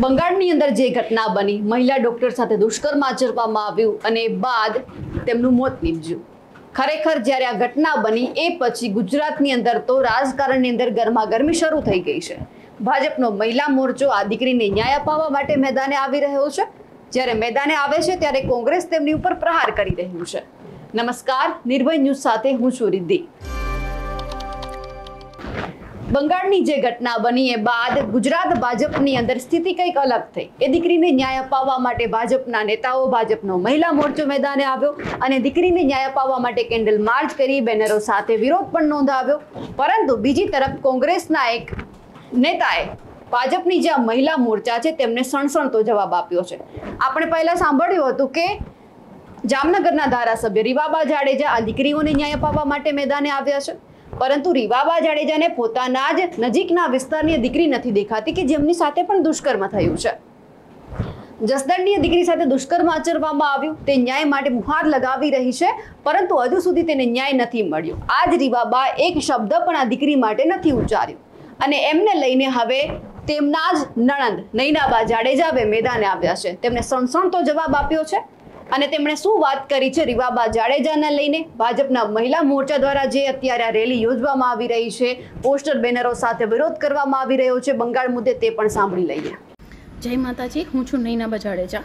બંગાળની અંદર જે ઘટના બની, મહિલા ડોક્ટર સાથે દુષ્કર્મ આચરવામાં આવ્યું અને બાદ તેમનું મોત નીપજ્યું. ખરેખર જ્યારે આ ઘટના બની, એ પછી ગુજરાતની અંદર તો રાજકારણની અંદર ગરમાગરમી શરૂ થઈ ગઈ છે. ભાજપનો મહિલા મોરચો આ દીકરીને ન્યાય અપાવવા માટે મેદાને આવી રહ્યો છે. જ્યારે મેદાને આવે છે, ત્યારે કોંગ્રેસ તેમની ઉપર પ્રહાર કરી રહ્યું છે. નમસ્કાર, નિર્ભય ન્યૂઝ સાથે હું છું રિદ્ધિ. બંગાળની જે ઘટના બની એ બાદ ગુજરાત ભાજપની અંદર સ્થિતિ કંઈક અલગ થઈ. એ દીકરીને ન્યાય અપાવવા માટે ભાજપના નેતાઓ, ભાજપનો મહિલા મોરચો મેદાને આવ્યો અને દીકરીને ન્યાય અપાવવા માટે કેન્ડલ માર્ચ કરી, બેનરો સાથે વિરોધ પણ નોંધાવ્યો. પરંતુ બીજી તરફ કોંગ્રેસના એક નેતાએ ભાજપની જે મહિલા મોરચા છે તેમને સણસણતો જવાબ આપ્યો છે. આપણે પહેલાં સાંભળ્યું હતું કે જામનગરના ધારાસભ્ય રીવાબા જાડેજા આ દીકરીઓને ન્યાય અપાવવા માટે મેદાને આવ્યા છે. પરંતુ રીવાબા જાડેજાને પોતાના જ નજીકના વિસ્તારની દીકરી નથી દેખાતી કે જેમની સાથે પણ દુષ્કર્મ થયું છે. જસદણની દીકરી સાથે દુષ્કર્મ આચરવામાં આવ્યું, તે ન્યાય માટે મુહાર લગાવી રહી છે, પરંતુ હજુ સુધી તેને ન્યાય નથી મળ્યો. આ જ રીવાબા એક શબ્દ પણ આ દીકરી માટે નથી ઉચ્ચાર્યો. અને એમને લઈને હવે તેમના જ નણંદ નૈનાબા જાડેજા હવે મેદાને આવ્યા છે. તેમને સણસણતો જવાબ આપ્યો છે. અને તેમણે શું વાત કરી છે રીવાબા જાડેજાને લઈને? ભાજપના મહિલા મોરચા દ્વારા જે અત્યારે આ રેલી યોજવામાં આવી રહી છે, પોસ્ટર બેનરો સાથે વિરોધ કરવામાં આવી રહ્યો છે, બંગાળ મુદ્દે તે પણ સાંભળી લઈએ. જય માતાજી, હું છું નૈના જાડેજા.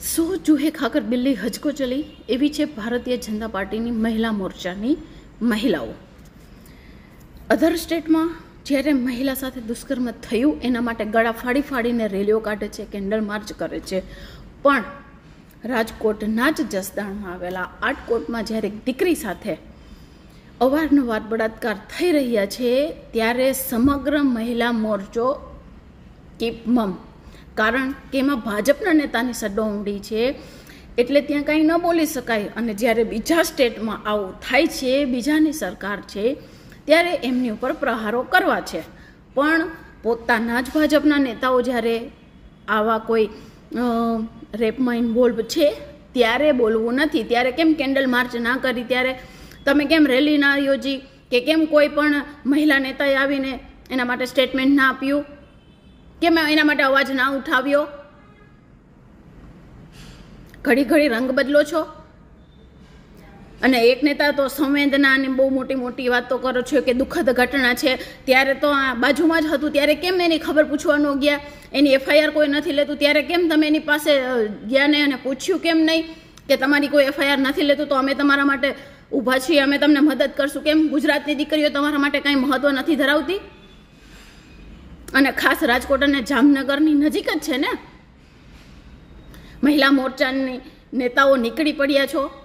સો જુહે ખાકર બિલ્લી હજકો ચલી, એવી છે ભારતીય જનતા પાર્ટીની મહિલા મોરચાની મહિલાઓ. અધર સ્ટેટમાં જ્યારે મહિલા સાથે દુષ્કર્મ થયું, એના માટે ગળા ફાડી ફાડીને રેલીઓ કાઢે છે, કેન્ડલ માર્ચ કરે છે. પણ રાજકોટના જ જસદણમાં આવેલા આટકોટમાં જ્યારે દીકરી સાથે અવારનવાર બળાત્કાર થઈ રહ્યા છે, ત્યારે સમગ્ર મહિલા મોરચો કીપ મમ. કારણ કે એમાં ભાજપના નેતાની સડોમડી છે, એટલે ત્યાં કાંઈ ન બોલી શકાય. અને જ્યારે બીજા સ્ટેટમાં આવું થાય છે, બીજાની સરકાર છે, ત્યારે એમની ઉપર પ્રહારો કરવા છે. પણ પોતાના જ ભાજપના નેતાઓ જ્યારે આવા કોઈ રેપમાં ઇન્વોલ્વ છે. ત્યારે બોલવું નથી. ત્યારે કેમ કેન્ડલ માર્ચ ના કરી? ત્યારે તમે કેમ રેલી ના યોજી? કે કેમ કોઈ પણ મહિલા નેતાએ આવીને એના માટે સ્ટેટમેન્ટ ના આપ્યું? કેમ એના માટે અવાજ ના ઉઠાવ્યો? ઘડી ઘડી રંગ બદલો છો? અને એક નેતા તો સંવેદના અને બહુ મોટી મોટી વાતો કરો છો કે દુઃખદ ઘટના છે. ત્યારે તો આ બાજુમાં જ હતું. ત્યારે કેમ એની ખબર પૂછવાનું ગયા? એની એફઆઈઆર કોઈ નથી લેતું. ત્યારે કેમ તમે એની પાસે ગયા નહીં અને પૂછ્યું કેમ નહીં કે તમારી કોઈ એફઆઈઆર નથી લેતું? તો અમે તમારા માટે ઊભા છીએ. અમે તમને મદદ કરશું. કેમ ગુજરાતની દીકરીઓ તમારા માટે કાંઈ મહત્ત્વ નથી ધરાવતી? અને ખાસ રાજકોટ અને જામનગરની નજીક જ છે ને? મહિલા મોરચાની નેતાઓ નીકળી પડ્યા છો.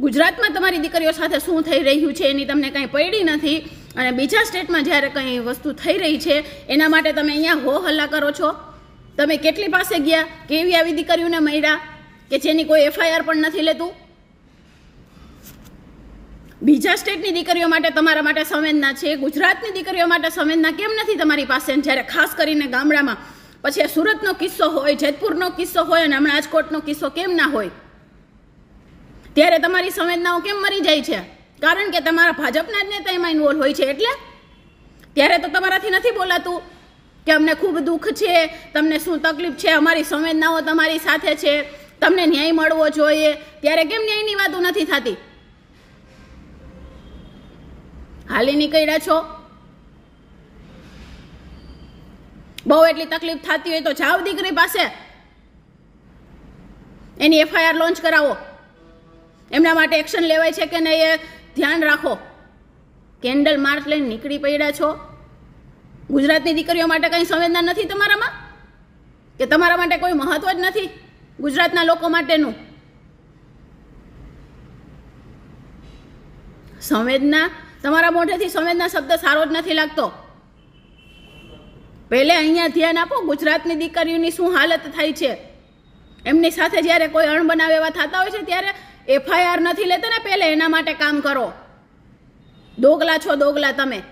ગુજરાતમાં તમારી દીકરીઓ સાથે શું થઈ રહ્યું છે એની તમને કાંઈ પડી નથી અને બીજા સ્ટેટમાં જ્યારે કંઈ વસ્તુ થઈ રહી છે, એના માટે તમે અહીંયા હો હલ્લા કરો છો? તમે કેટલી પાસે ગયા? કેવી આવી દીકરીઓને મળ્યા? કે જેની કોઈ એફઆઈઆર પણ નથી લેતું? બીજા સ્ટેટની દીકરીઓ માટે તમારા માટે સંવેદના છે, ગુજરાતની દીકરીઓ માટે સંવેદના કેમ નથી તમારી પાસે? જ્યારે ખાસ કરીને ગામડામાં. પછી આ સુરતનો કિસ્સો હોય, જેતપુરનો કિસ્સો હોય અને હમણાં રાજકોટનો કિસ્સો કેમ ના હોય? ત્યારે તમારી સંવેદનાઓ કેમ મરી જાય છે? કારણ કે તમારા ભાજપના જ નેતા એમાં ઇન્વોલ્વ હોય છે એટલે? ત્યારે તો તમારાથી નથી બોલાતું કે અમને ખૂબ દુઃખ છે, તમને શું તકલીફ છે, અમારી સંવેદનાઓ તમારી સાથે છે, તમને ન્યાય મળવો જોઈએ. ત્યારે કેમ ન્યાયની વાતો નથી થતી? હાલી નીકળ્યા છો? બહુ એટલી તકલીફ થતી હોય તો જાઓ દીકરી પાસે. એની એફઆઈઆર લોન્ચ કરાવો. એમના માટે એક્શન લેવાય છે કે નહીં એ ધ્યાન રાખો. કેન્ડલ માર્ચ લઈને નીકળી પડ્યા છો. ગુજરાતની દીકરીઓ માટે કંઈ સંવેદના નથી તમારામાં? કે તમારા માટે કોઈ મહત્વ જ નથી ગુજરાતના લોકો માટેનું? સંવેદના? તમારા મોઢેથી સંવેદના શબ્દ સારો જ નથી લાગતો. પહેલે અહીંયા ધ્યાન આપો ગુજરાતની દીકરીઓની શું હાલત થાય છે. એમની સાથે જ્યારે કોઈ અણબનાવ એવા થતા હોય છે, ત્યારે એફઆઈઆર નથી લેતા ને પહેલે એના માટે કામ કરો. દોગલા છો દોગલા તમે.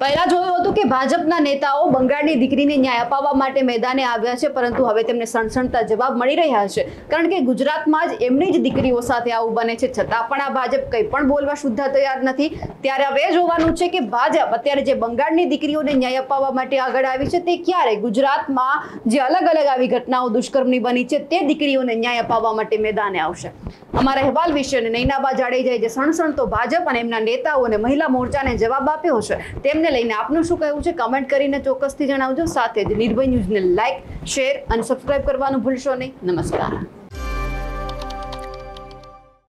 પહેલા જોયું હતું કે ભાજપના નેતાઓ બંગાળની દીકરીને ન્યાય અપાવવા માટે મેદાને આવ્યા છે, પરંતુ હવે તેમને સણસણતા જવાબ મળી રહ્યા છે. કારણ કે ગુજરાતમાં જ એમની જ દીકરીઓ સાથે આવું બને છે, છતાં પણ આ ભાજપ કંઈ પણ બોલવા શુદ્ધા તૈયાર નથી. ત્યારે હવે જોવાનું છે કે ભાજપ અત્યારે જે બંગાળની દીકરીઓને ન્યાય અપાવવા માટે આગળ આવી છે, તે ક્યારે? ગુજરાતમાં જે અલગ અલગ આવી ઘટનાઓ દુષ્કર્મની બની છે, તે દીકરીઓને ન્યાય અપાવવા માટે મેદાને આવશે. અમારા અહેવાલ વિશે નૈનાબા જાડેજાએ જે સણસણતો ભાજપ અને એમના નેતાઓ અને મહિલા મોરચાને જવાબ આપ્યો છે, તેમને લઈને આપનું શું કહેવું છે કમેન્ટ કરીને ચોક્કસથી જણાવજો. સાથે જ નિર્ભય ન્યૂઝને લાઇક શેર અને સબસ્ક્રાઇબ કરવાનું ભૂલશો નહીં. નમસ્કાર.